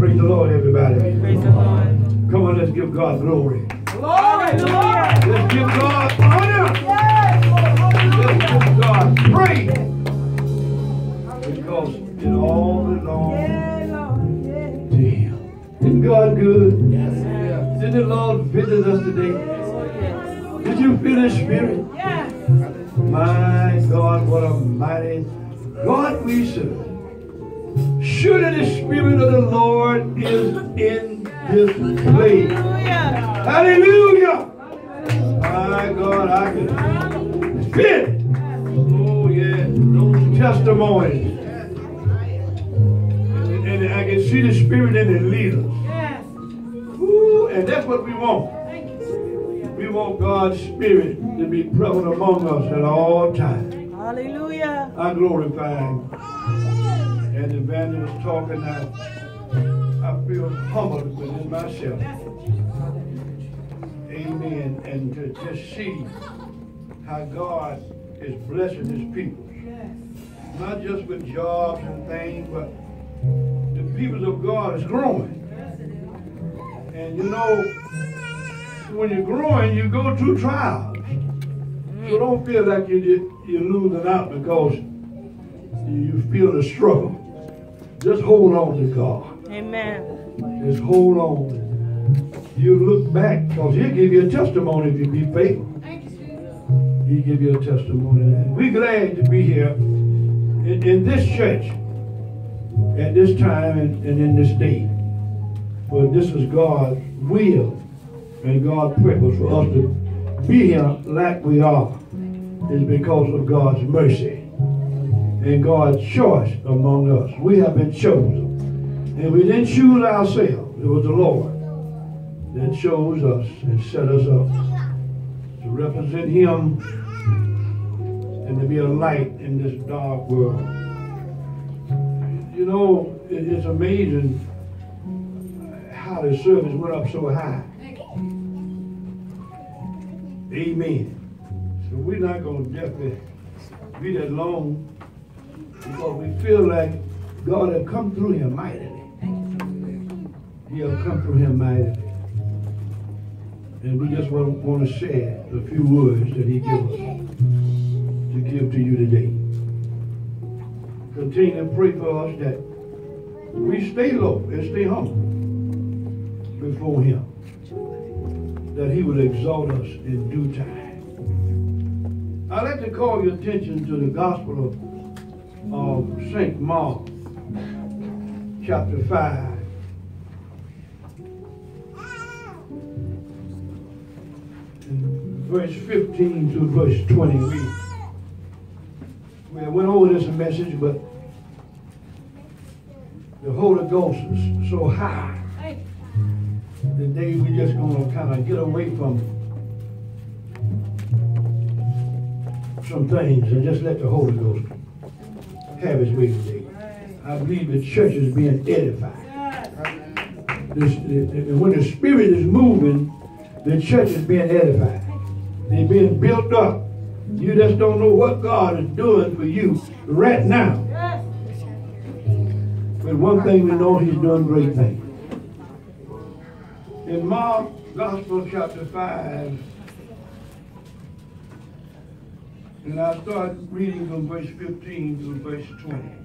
Praise the Lord, everybody. Praise the Lord. Come on, let's give God glory. Glory, Lord. Let's give God honor. Yes. Let's give God praise. Because it all belongs to Him. Isn't God good? Yes. Did the Lord visit us today? Yes. Did you feel His Spirit? Yes. My God, what a mighty God we serve. Surely the Spirit of the Lord is in this place. Hallelujah. Hallelujah. My God, I can feel it. Oh, yeah. Those testimonies. And, and I can see the Spirit in the leaders. Ooh, and that's what we want. We want God's Spirit to be prevalent among us at all times. Hallelujah. I glorify Him. And the evangelist talking, I, I feel humbled within myself. Amen. And to just see how God is blessing His people. Not just with jobs and things, but the people of God is growing. And you know, when you're growing, you go through trials. So don't feel like you you're losing out because you feel the struggle. Just hold on to God. Amen. Just hold on. You look back because He'll give you a testimony if you be faithful. He'll give you a testimony. And we're glad to be here in, in this church at this time and, and in this day. But this is God's will and God's purpose for us to be here like we are is because of God's mercy and God's choice among us. We have been chosen. And we didn't choose ourselves. It was the Lord that chose us and set us up to represent Him and to be a light in this dark world. You know, it's amazing how the service went up so high. Amen. So we're not going to definitely be that long because we feel like God have come through him mightily. He have come through him mightily. And we just want, want to share a few words that he gives us to give to you today. Continue to pray for us that we stay low and stay humble before him. That he will exalt us in due time. I'd like to call your attention to the Gospel of, Oh, of St. Mark, chapter 5. And verse 15 to verse 20. We, we went over this message, but the Holy Ghost is so high. Today we're just gonna kind of get away from some things and just let the Holy Ghost have his way today. I believe the church is being edified. This, the- when the Spirit is moving, the church is being edified. They're being built up. You just don't know what God is doing for you right now. But one thing we know, He's doing great things. In Mark Gospel chapter 5, and I start reading from verse 15 to verse 20.